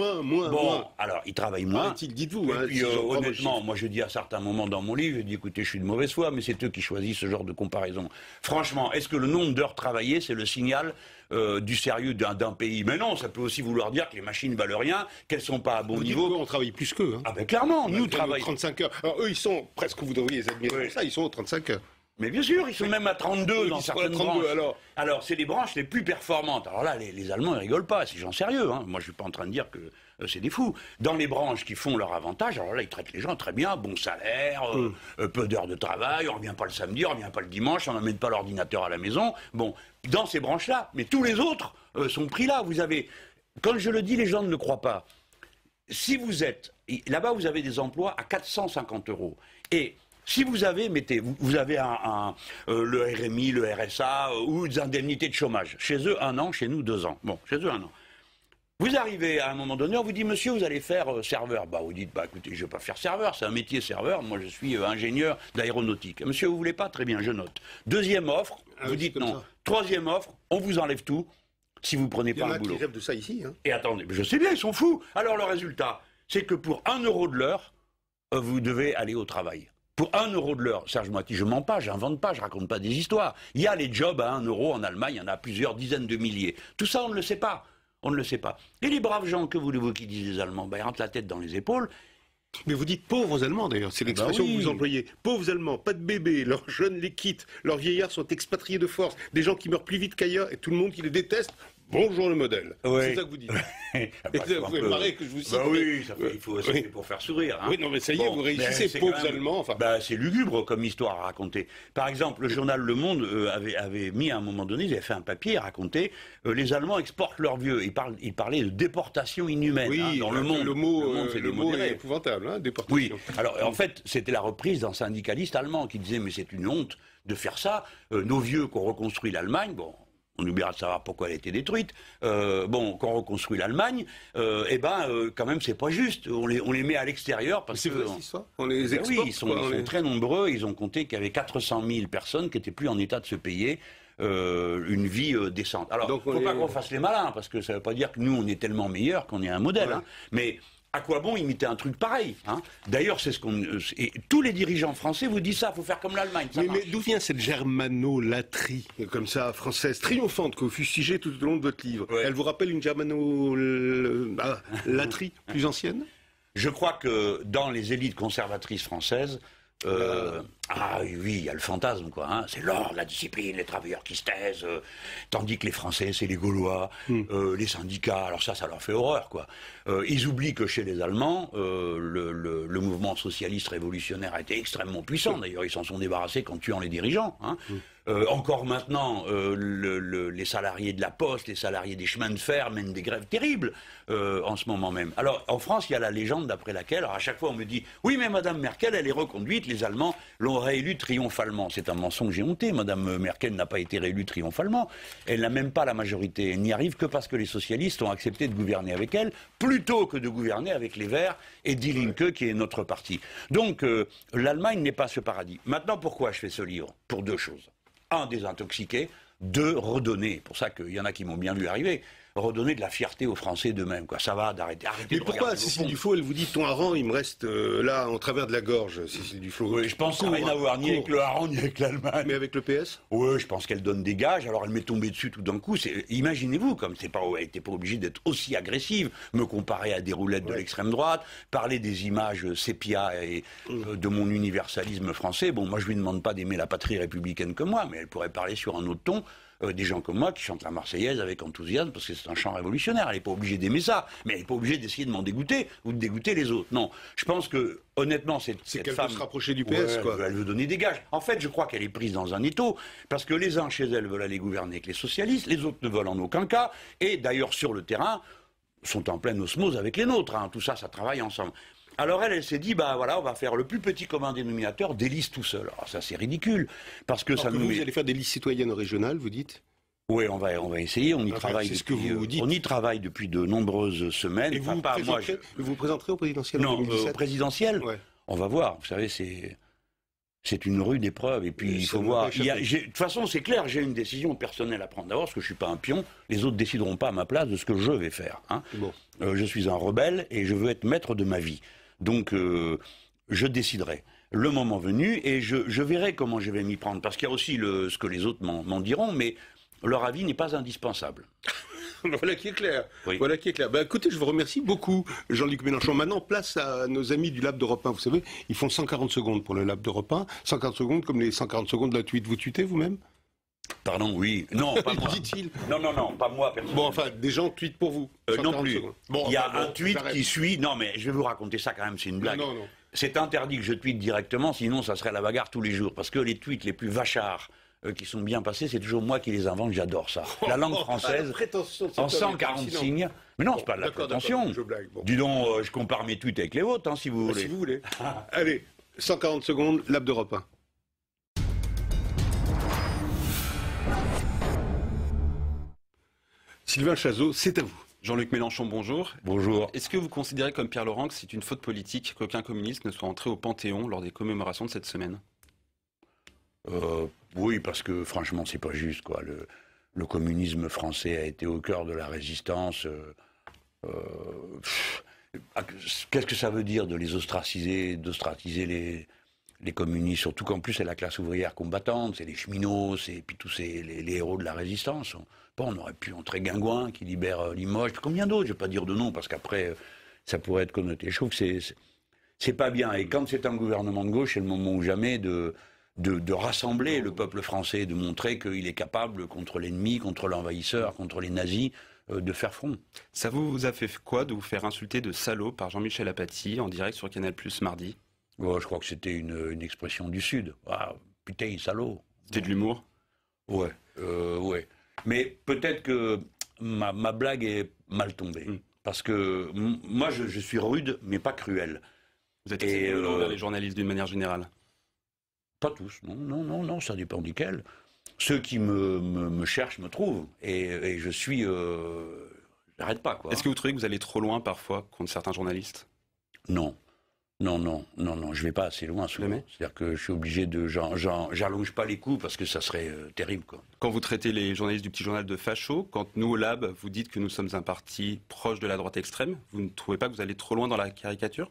moins, moins, Bon, moins. alors, ils travaillent moins. Paraît-il, dites-vous. Et hein, puis, euh, honnêtement, moi je dis à certains moments dans mon livre, je dis écoutez, je suis de mauvaise foi, mais c'est eux qui choisissent ce genre de comparaison. Franchement, est-ce que le nombre d'heures travaillées, c'est le signal euh, du sérieux d'un d'un pays? Mais non, ça peut aussi vouloir dire que les machines valent rien, qu'elles sont pas à bon Vous niveau. on travaille plus qu'eux. Hein. Ah ben clairement, nous travaillons. 35 heures. Alors eux, ils sont presque, vous devriez les admirer Oui. ça, ils sont aux 35 heures. Mais bien sûr, ils sont même à 32 Oui, dans certaines 32, branches. alors. Alors, c'est les branches les plus performantes. Alors là, les, les Allemands, ils rigolent pas, c'est gens sérieux. Hein. Moi, je suis pas en train de dire que euh, c'est des fous. Dans les branches qui font leur avantage, alors là, ils traitent les gens très bien, bon salaire, euh, Hmm. euh, peu d'heures de travail, on revient pas le samedi, on revient pas le dimanche, on n'amène pas l'ordinateur à la maison. Bon, dans ces branches-là, mais tous les autres sont pris là. Vous avez, quand je le dis, les gens ne le croient pas si vous êtes là-bas, vous avez des emplois à 450 euros. Et si vous avez, mettez, vous, vous avez un, un, euh, le RMI, le RSA euh, ou des indemnités de chômage. Chez eux, un an, chez nous, deux ans. Bon, chez eux, un an. Vous arrivez à un moment donné, on vous dit, monsieur, vous allez faire euh, serveur. Bah, vous dites, bah, écoutez, je ne vais pas faire serveur, c'est un métier serveur. Moi, je suis ingénieur d'aéronautique. Monsieur, vous voulez pas? Très bien, je note. Deuxième offre, Ah vous dites non. ça. Troisième offre, on vous enlève tout si vous prenez Il y pas en un a qui boulot. rêvent de ça ici. Hein. Et attendez, je sais bien, ils sont fous. Alors le résultat, c'est que pour un euro de l'heure, vous devez aller au travail. Pour un euro de l'heure, Serge Moiti, je mens pas, j'invente pas, je raconte pas des histoires. Il y a les jobs à un euro en Allemagne, il y en a plusieurs dizaines de milliers. Tout ça, on ne le sait pas. On ne le sait pas. Et les braves gens, que voulez-vous qu'ils disent les Allemands? Ben, Ils rentrent la tête dans les épaules. Mais vous dites pauvres Allemands d'ailleurs, c'est l'expression bah oui. que vous employez. Pauvres Allemands, pas de bébés, leurs jeunes les quittent, leurs vieillards sont expatriés de force, des gens qui meurent plus vite qu'ailleurs et tout le monde qui les déteste. Bonjour le modèle. Oui. C'est ça que vous dites. Ah, Et bah, vous pouvez marrer que je vous cite. Bah oui, ça fait, il faut, ça Oui. fait pour faire sourire. hein. Oui, non, mais ça y est, vous réussissez, c'est pauvres Allemands, enfin. Bah, c'est lugubre comme histoire à raconter. Par exemple, le journal Le Monde euh, avait, avait mis à un moment donné, il avait fait un papier à raconter euh, les Allemands exportent leurs vieux. Il, parle, il parlait de déportation inhumaine Oui, hein, dans le monde. Le mot, Le monde, euh, c'est le des mot est épouvantable, hein, déportation. Oui, alors en fait, c'était la reprise d'un syndicaliste allemand qui disait Mais c'est une honte de faire ça. Euh, nos vieux qui ont reconstruit l'Allemagne, bon. On oubliera de savoir pourquoi elle a été détruite. Euh, bon, quand on reconstruit l'Allemagne, euh, eh ben, euh, quand même, c'est pas juste. On les, on les met à l'extérieur parce que. vrai On les Ben exporte oui, ils sont, quoi, ils on sont les- très nombreux. Ils ont compté qu'il y avait 400 000 personnes qui n'étaient plus en état de se payer une vie décente. Alors, Donc, il ne faut pas est- qu'on fasse les malins, parce que ça ne veut pas dire que nous, on est tellement meilleurs qu'on est un modèle. Ouais. hein. Mais à quoi bon imiter un truc pareil hein? D'ailleurs, c'est ce qu'on. euh, tous les dirigeants français vous disent ça, il faut faire comme l'Allemagne. Mais, d'où vient cette germano-latrie, comme ça, française, triomphante, que vous fustigez tout au long de votre livre? Ouais. Elle vous rappelle une germano-latrie plus ancienne? Je crois que dans les élites conservatrices françaises, euh, ah oui, il y a le fantasme, quoi. hein. C'est l'ordre, la discipline, les travailleurs qui se taisent, euh, tandis que les Français, c'est les Gaulois, euh, les syndicats. Alors ça, ça leur fait horreur, quoi. Euh, ils oublient que chez les Allemands, le, le- le mouvement socialiste révolutionnaire a été extrêmement puissant. D'ailleurs, ils s'en sont débarrassés qu'en tuant les dirigeants. hein. Euh, encore maintenant, le- le- les salariés de la Poste, les salariés des chemins de fer mènent des grèves terribles en ce moment même. Alors, en France, il y a la légende d'après laquelle, alors à chaque fois, on me dit oui, mais Madame Merkel, elle est reconduite. Les Allemands l'ont réélue triomphalement. C'est un mensonge éhonté. Madame Merkel n'a pas été réélue triomphalement. Elle n'a même pas la majorité. Elle n'y arrive que parce que les socialistes ont accepté de gouverner avec elle, plutôt que de gouverner avec les Verts et Die Linke, qui est notre parti. Donc, euh, l'Allemagne n'est pas ce paradis. Maintenant, pourquoi je fais ce livre? Pour deux choses un, désintoxiquer, deux, redonner. Pour ça qu'il y en a qui m'ont bien vu arriver. Redonner de la fierté aux Français d'eux-mêmes. Quoi. Ça va d'arrêter. arrêtez Mais pourquoi Cécile. Dufaux, elle vous dit ton hareng, il me reste euh, là, en travers de la gorge, Cécile Dufaux Oui, je pense ça n'a rien à voir ni cours. avec le hareng ni avec l'Allemagne. Mais avec le PS Oui, je pense qu'elle donne des gages. Alors elle m'est tombée dessus tout d'un coup. C'est- Imaginez-vous, comme c'est pas, elle n'était pas obligée d'être aussi agressive, me comparer à des roulettes de l'extrême droite, parler des images sépia et euh, de mon universalisme français. Bon, moi je lui demande pas d'aimer la patrie républicaine comme moi, mais elle pourrait parler sur un autre ton. Euh, des gens comme moi qui chantent la Marseillaise avec enthousiasme parce que c'est un chant révolutionnaire. Elle n'est pas obligée d'aimer ça, mais elle n'est pas obligée d'essayer de m'en dégoûter ou de dégoûter les autres. Non, je pense que honnêtement, cette, C'est cette qu'elle veut femme se rapprocher du PS, Ouais, quoi. elle veut- elle veut donner des gages. En fait, je crois qu'elle est prise dans un étau, parce que les uns chez elle veulent aller gouverner avec les socialistes, les autres ne veulent en aucun cas, et d'ailleurs sur le terrain, sont en pleine osmose avec les nôtres. hein. Tout ça, ça travaille ensemble. Alors elle, elle s'est dit, bah voilà, on va faire le plus petit commun dénominateur des listes tout seul. Alors ça, c'est ridicule, parce que Alors ça que nous vous, allez faire des listes citoyennes régionales, vous dites? Oui, on va, on va essayer. On y Enfin, travaille. c'est ce que depuis, vous euh, dites. On y travaille depuis de nombreuses semaines. Et vous Enfin, vous, pas moi. je- vous vous présenterez au présidentiel en Non, euh, 2017 au présidentiel. Ouais. On va voir. Vous savez, c'est C'est une rude épreuve. Et puis, il faut ne voir. De toute façon, c'est clair, j'ai une décision personnelle à prendre. D'abord, parce que je suis pas un pion. Les autres décideront pas à ma place de ce que je vais faire. hein. Bon. Euh, je suis un rebelle et je veux être maître de ma vie. Donc, euh, je déciderai le moment venu et je, je verrai comment je vais m'y prendre. Parce qu'il y a aussi le, ce que les autres m'en diront, mais leur avis n'est pas indispensable. Voilà qui est clair. Oui. Voilà qui est clair. Ben, écoutez, je vous remercie beaucoup, Jean-Luc Mélenchon. Maintenant, place à nos amis du Lab d'Europe 1. Vous savez, ils font 140 secondes pour le Lab d'Europe 1. 140 secondes comme les 140 secondes de la tweet. Vous tweetez vous-même? Pardon, oui. Non, pas moi. Dit-il. Non, non, non, pas moi, personnellement. Bon, enfin, des gens tweetent pour vous. Euh, non 140 plus. Bon, Il y a enfin, bon, un tweet j'arrête. qui suit. Non, mais je vais vous raconter ça quand même, c'est une blague. non, non. C'est interdit que je tweete directement, sinon ça serait la bagarre tous les jours. Parce que les tweets les plus vachards euh, qui sont bien passés, c'est toujours moi qui les invente, j'adore ça. La langue la française, en homme est 140 hallucinante. signes. Mais non, Bon, c'est pas de la d'accord, d'accord, prétention. je blague, bon. Dis donc, euh, je compare mes tweets avec les vôtres, hein, si vous Ah, voulez. Si vous voulez. Allez, 140 secondes, Lab d'Europe 1. Sylvain Chazot, c'est à vous. Jean-Luc Mélenchon, bonjour. Bonjour. Est-ce que vous considérez comme Pierre Laurent que c'est une faute politique qu'aucun communiste ne soit entré au Panthéon lors des commémorations de cette semaine? Euh, oui, parce que franchement, c'est pas juste, quoi. Le, le communisme français a été au cœur de la résistance. euh, euh, Qu'est-ce que ça veut dire de les ostraciser, d'ostraciser les, les communistes Surtout qu'en plus, c'est la classe ouvrière combattante, c'est les cheminots, c'est puis tous ces, les, héros de la résistance. Bon, on aurait pu entrer Guingouin qui libère euh, Limoges, combien d'autres Je vais pas dire de nom parce qu'après, euh, ça pourrait être connoté. Je trouve que c'est c'est- pas bien. Et quand c'est un gouvernement de gauche, c'est le moment ou jamais de, de, rassembler le peuple français, de montrer qu'il est capable contre l'ennemi, contre l'envahisseur, contre les nazis, euh, de faire front. Ça vous a fait quoi de vous faire insulter de salaud par Jean-Michel Apathy en direct sur Canal Plus mardi? Je crois que c'était une, une expression du Sud. Ah, putain, salaud. C'était de l'humour Ouais, euh, ouais. Mais peut-être que ma, ma blague est mal tombée. Mm. Parce que moi, je, je suis rude, mais pas cruel. Vous êtes Et, euh, les journalistes d'une manière générale Pas tous, non, non, non, non, ça dépend desquels. Ceux qui me, me, me cherchent me trouvent. Et, et je suis. Euh, J'arrête pas, quoi. Est-ce que vous trouvez que vous allez trop loin parfois contre certains journalistes? Non. Non, non, non, non, je vais pas assez loin souvent. C'est-à-dire que je suis obligé de. J'allonge pas les coups parce que ça serait euh, terrible, quoi. Quand vous traitez les journalistes du petit journal de facho, quand nous au Lab, vous dites que nous sommes un parti proche de la droite extrême, vous ne trouvez pas que vous allez trop loin dans la caricature?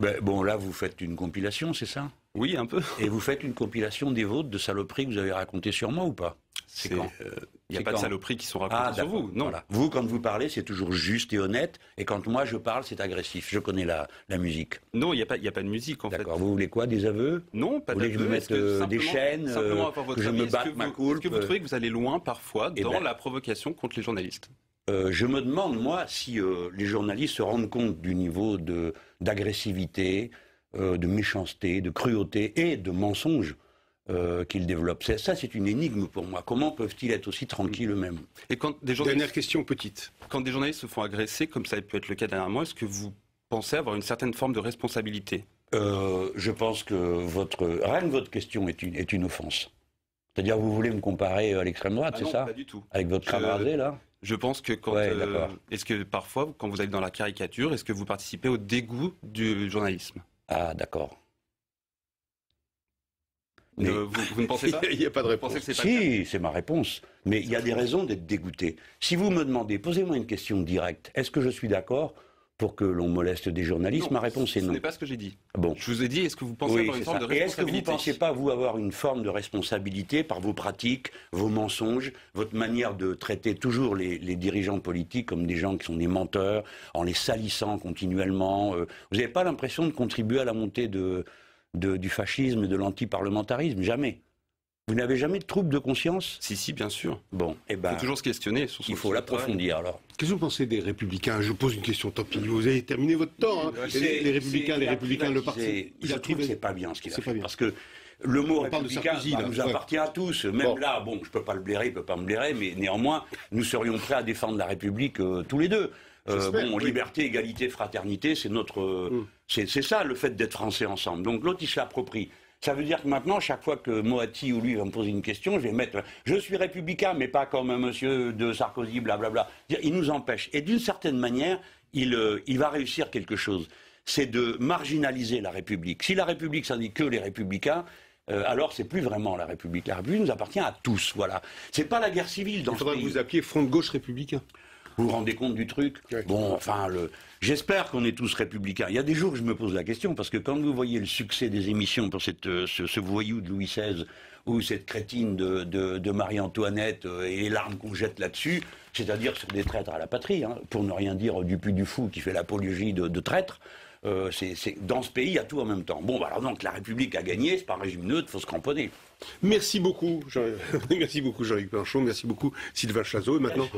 Ben, bon, là, vous faites une compilation, c'est ça? Oui, un peu. Et vous faites une compilation des vôtres de saloperies que vous avez racontées sur moi ou pas? C'est quand? euh, Il n'y a C'est pas de saloperies qui sont racontées sur d'accord, vous. Non. voilà. Vous, quand vous parlez, c'est toujours juste et honnête. Et quand moi, je parle, c'est agressif. Je connais la, la musique. Non, il n'y a, pas- y a pas de musique en fait. D'accord. Vous voulez quoi Des aveux? Non, pas Vous voulez que je me mette, euh, des chaînes, euh, simplement avoir votre que je avis, me batte que ma vous- coulpe, Est-ce que vous euh, trouvez que vous allez loin parfois Eh dans ben- la provocation contre les journalistes? Euh, je me demande, moi, si euh, les journalistes se rendent compte du niveau de d'agressivité, euh, de méchanceté, de cruauté et de mensonge euh, qu'ils développent. Ça, c'est une énigme pour moi. Comment peuvent-ils être aussi tranquilles eux-mêmes? Et quand des, journalistes, Dernière question petite. quand des journalistes se font agresser, comme ça a pu être le cas dernièrement, est-ce que vous pensez avoir une certaine forme de responsabilité? Euh, Je pense que votre rien que votre question est une, est une offense. C'est-à-dire, vous voulez me comparer à l'extrême droite, Ah c'est non, ça? Pas du tout. Avec votre crâne rasé, là? Je pense que quand. Ouais, euh, est-ce que parfois, quand vous allez dans la caricature, est-ce que vous participez au dégoût du journalisme? Ah, d'accord. Mais- vous, vous ne pensez pas Il n'y a pas de réponse. que pas Si, c'est ma réponse. Mais il y a des raisons d'être dégoûté. Si vous me demandez, posez-moi une question directe. Est-ce que je suis d'accord pour que l'on moleste des journalistes Non, Ma réponse est Ce non. n'est pas ce que j'ai dit. Bon. Je vous ai dit, est-ce que vous pensez Oui, avoir une forme ça. de Et est-ce que vous ne responsabilité pensez pas, vous, avoir une forme de responsabilité par vos pratiques, vos mensonges, votre manière de traiter toujours les, les dirigeants politiques comme des gens qui sont des menteurs, en les salissant continuellement euh, Vous n'avez pas l'impression de contribuer à la montée de, de- du fascisme et de l'antiparlementarisme? Jamais. Vous n'avez jamais de trouble de conscience Si, si, bien sûr. Bon, eh Il ben, faut toujours se questionner sur son il faut l'approfondir alors. Qu'est-ce que vous pensez des Républicains? Je vous pose une question, tant pis. Vous avez terminé votre temps. hein. Les, les Républicains, les il Républicains, le parti. il Je a trouve que c'est pas bien ce qu'il a fait. Parce que le mot On parle de républicain Sarkozy, bah, nous Ouais. appartient à tous. Même Bon. là, bon, je peux pas le blairer, il peut pas me blairer, mais néanmoins, nous serions prêts à défendre la République euh, tous les deux. Euh, bon, oui. liberté, égalité, fraternité, c'est notre, euh, Mm. c'est ça le fait d'être français ensemble. Donc l'autre, il se l'approprie. Ça veut dire que maintenant, chaque fois que Moati ou lui va me poser une question, je vais mettre je suis républicain, mais pas comme un monsieur de Sarkozy, blablabla. Il nous empêche. Et d'une certaine manière, il, euh, il va réussir quelque chose. C'est de marginaliser la République. Si la République, ça dit que les républicains, euh, alors c'est plus vraiment la République. La République nous appartient à tous. Voilà. C'est pas la guerre civile dans Il ce faudra que pays. vous appeliez Front de gauche républicain. Vous vous rendez compte du truc Ouais. Bon, enfin, le... j'espère qu'on est tous républicains. Il y a des jours que je me pose la question, parce que quand vous voyez le succès des émissions pour cette, euh, ce, ce voyou de Louis XVI ou cette crétine de, de- de Marie-Antoinette euh, et les larmes qu'on jette là-dessus, c'est-à-dire sur des traîtres à la patrie, hein, pour ne rien dire du Puy du Fou qui fait l'apologie de, de traîtres, euh, c'est, dans ce pays, il y a tout en même temps. Bon, bah, alors donc la République a gagné, c'est pas un régime neutre, faut se cramponner. Merci beaucoup, Jean... merci beaucoup Jean-Luc Mélenchon, merci beaucoup Sylvain Chazot. Et maintenant,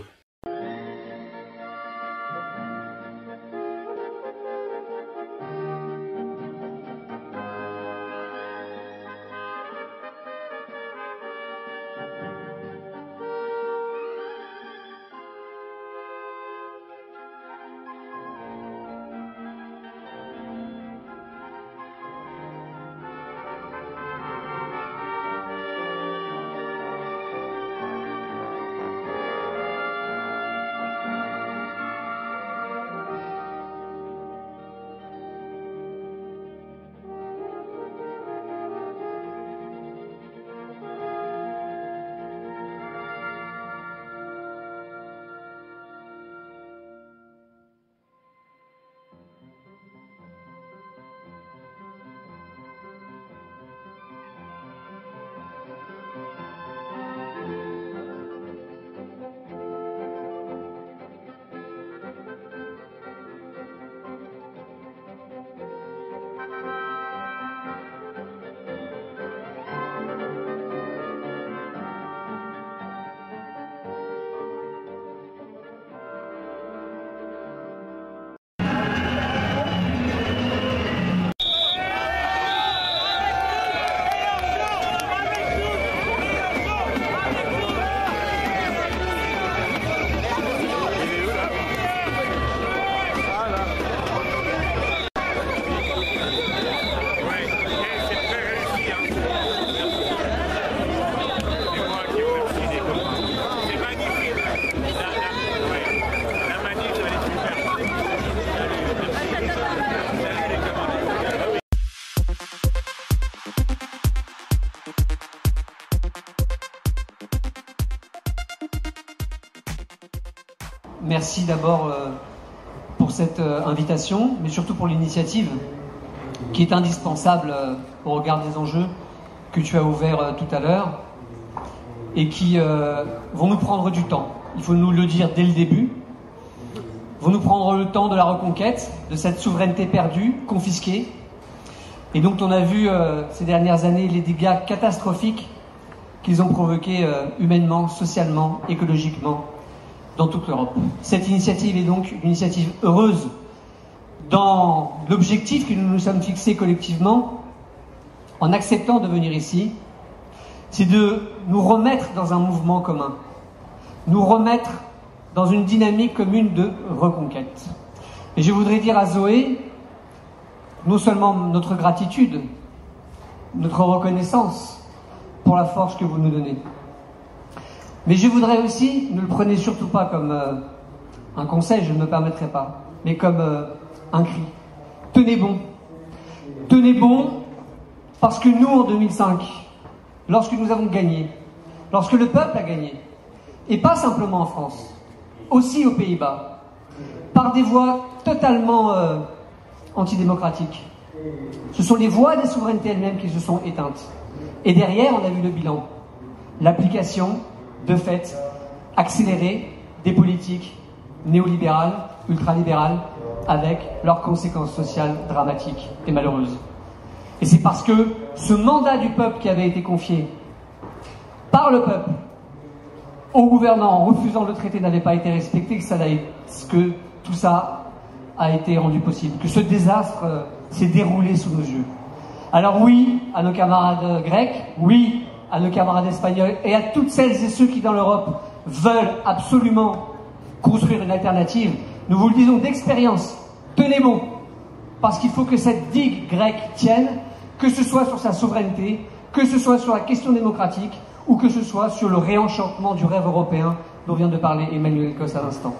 Merci d'abord euh, pour cette euh, invitation, mais surtout pour l'initiative qui est indispensable euh, au regard des enjeux que tu as ouverts tout à l'heure et qui vont nous prendre du temps. Il faut nous le dire dès le début. Vont nous prendre le temps de la reconquête, de cette souveraineté perdue, confisquée, et dont on a vu ces dernières années les dégâts catastrophiques qu'ils ont provoqués humainement, socialement, écologiquement dans toute l'Europe. Cette initiative est donc une initiative heureuse dans l'objectif que nous nous sommes fixés collectivement en acceptant de venir ici, c'est de nous remettre dans un mouvement commun, nous remettre dans une dynamique commune de reconquête. Et je voudrais dire à Zoé, non seulement notre gratitude, notre reconnaissance pour la force que vous nous donnez, mais je voudrais aussi, ne le prenez surtout pas comme euh, un conseil, je ne me permettrai pas, mais comme euh, un cri. Tenez bon. Tenez bon, parce que nous, en 2005, lorsque nous avons gagné, lorsque le peuple a gagné, et pas simplement en France, aussi aux Pays-Bas, par des voies totalement euh, antidémocratiques, ce sont les voies des souverainetés elles-mêmes qui se sont éteintes. Et derrière, on a vu le bilan. L'application, de fait, accélérée des politiques néolibérales, ultralibérales, avec leurs conséquences sociales dramatiques et malheureuses. Et c'est parce que ce mandat du peuple qui avait été confié par le peuple au gouvernant en refusant le traité n'avait pas été respecté que, tout ça a été rendu possible, que ce désastre s'est déroulé sous nos yeux. Alors oui, à nos camarades grecs, oui, à nos camarades espagnols et à toutes celles et ceux qui dans l'Europe veulent absolument construire une alternative, nous vous le disons d'expérience, tenez bon, parce qu'il faut que cette digue grecque tienne, que ce soit sur sa souveraineté, que ce soit sur la question démocratique, ou que ce soit sur le réenchantement du rêve européen dont vient de parler Emmanuel Cos à l'instant.